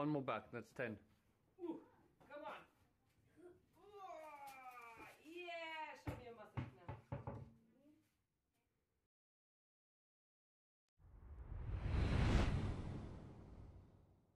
one more back, that's 10.